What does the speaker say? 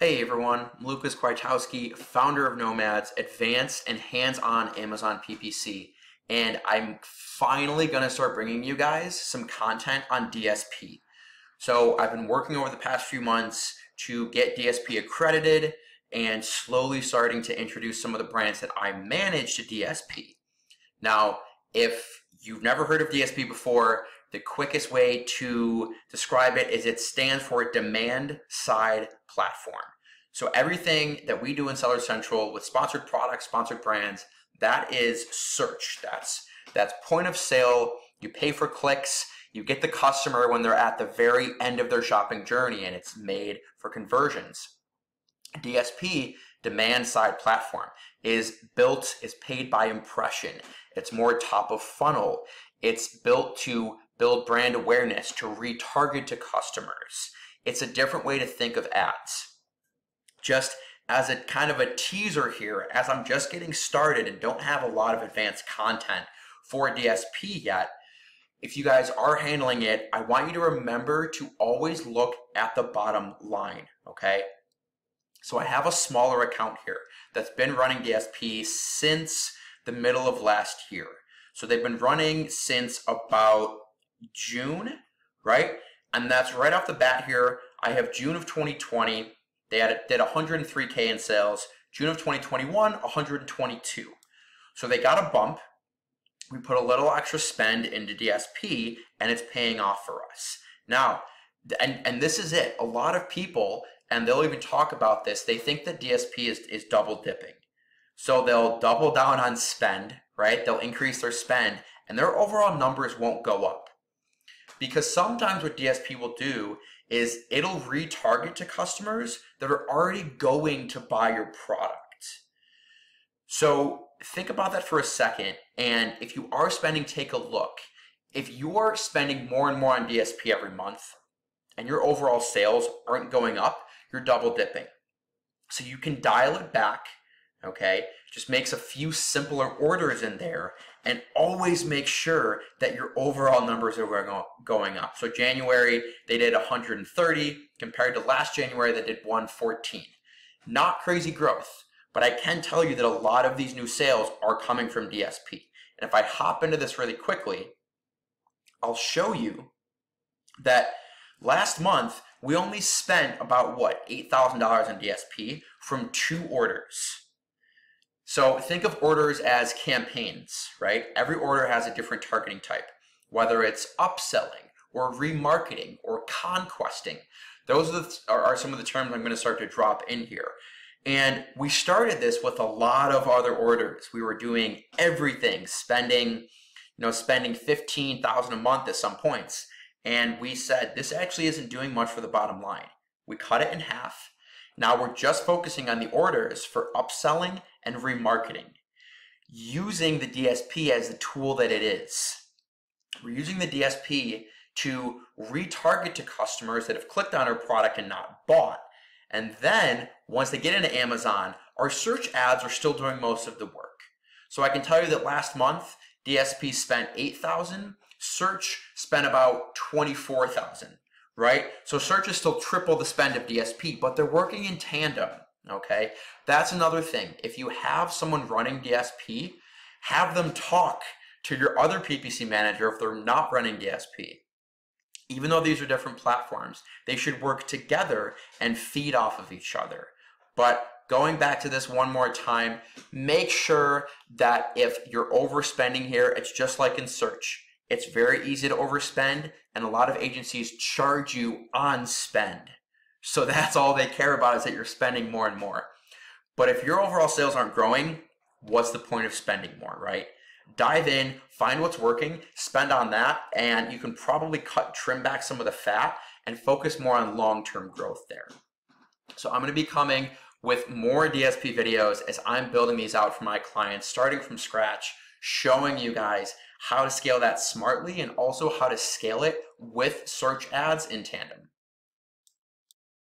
Hey everyone, Lucas Kwiatkowski, founder of Nomadz, advanced and hands-on Amazon PPC, and I'm finally going to start bringing you guys some content on DSP. So I've been working over the past few months to get DSP accredited and slowly starting to introduce some of the brands that I manage to DSP. Now, if you've never heard of DSP before, the quickest way to describe it is it stands for demand side platform. So everything that we do in Seller Central with sponsored products, sponsored brands, that is search. That's that's point of sale. You pay for clicks. You get the customer when they're at the very end of their shopping journey and it's made for conversions. DSP, demand side platform, is built, is paid by impression. It's more top of funnel. It's built to build brand awareness, to retarget to customers. It's a different way to think of ads. Just as a kind of a teaser here, as I'm just getting started and don't have a lot of advanced content for DSP yet, if you guys are handling it, I want you to remember to always look at the bottom line, okay? So I have a smaller account here that's been running DSP since the middle of last year. So they've been running since about June, right? And that's right off the bat here. I have June of 2020. They had did 103k in sales. June of 2021, 122. So they got a bump. We put a little extra spend into DSP, and it's paying off for us. Now, and and this is it. A lot of people, and they'll even talk about this. They think that DSP is is double dipping. So they'll double down on spend, right? They'll increase their spend, and their overall numbers won't go up. Because sometimes what DSP will do is it'll retarget to customers that are already going to buy your product. So think about that for a second. And if you are spending, take a look. If you're spending more and more on DSP every month and your overall sales aren't going up, you're double dipping. So you can dial it back, okay? Just makes a few simpler orders in there and always make sure that your overall numbers are going up. So January, they did 130 compared to last January, they did 114. Not crazy growth, but I can tell you that a lot of these new sales are coming from DSP. And if I hop into this really quickly, I'll show you that last month we only spent about what, $8,000 on DSP from two orders. So think of orders as campaigns, right? Every order has a different targeting type, whether it's upselling or remarketing or conquesting. Those are, the, are, some of the terms I'm going to start to drop in here. And we started this with a lot of other orders. We were doing everything, spending, you know, spending 15,000 a month at some points. And we said, this actually isn't doing much for the bottom line. We cut it in half. Now we're just focusing on the orders for upselling and remarketing, using the DSP as the tool that it is. We're using the DSP to retarget to customers that have clicked on our product and not bought. And then once they get into Amazon, our search ads are still doing most of the work. So I can tell you that last month, DSP spent 8,000, search spent about 24,000, right? So search is still triple the spend of DSP, but they're working in tandem. Okay, that's another thing. If you have someone running DSP, have them talk to your other PPC manager if they're not running DSP. Even though these are different platforms, they should work together and feed off of each other. But going back to this one more time, make sure that if you're overspending here, it's just like in search. It's very easy to overspend, and a lot of agencies charge you on spend. So that's all they care about is that you're spending more and more. But if your overall sales aren't growing, what's the point of spending more, right? Dive in, find what's working, spend on that, and you can probably cut, trim back some of the fat and focus more on long term growth there. So I'm going to be coming with more DSP videos as I'm building these out for my clients, starting from scratch, showing you guys how to scale that smartly and also how to scale it with search ads in tandem.